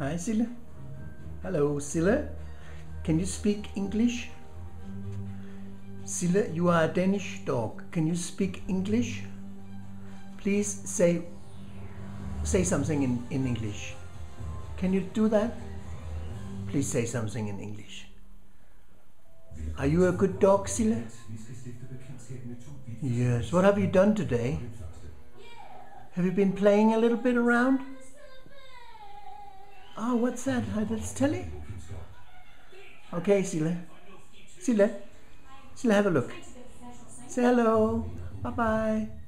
Hi, Sille. Hello, Sille. Can you speak English? Sille, you are a Danish dog. Can you speak English? Please say say something in, in English. Can you do that? Please say something in English. Are you a good dog, Sille? Yes. What have you done today? Have you been playing a little bit around? Oh, what's that? Uh, That's Telly? Okay, Sille. Sille. Sille, have a look. Say hello. Bye-bye.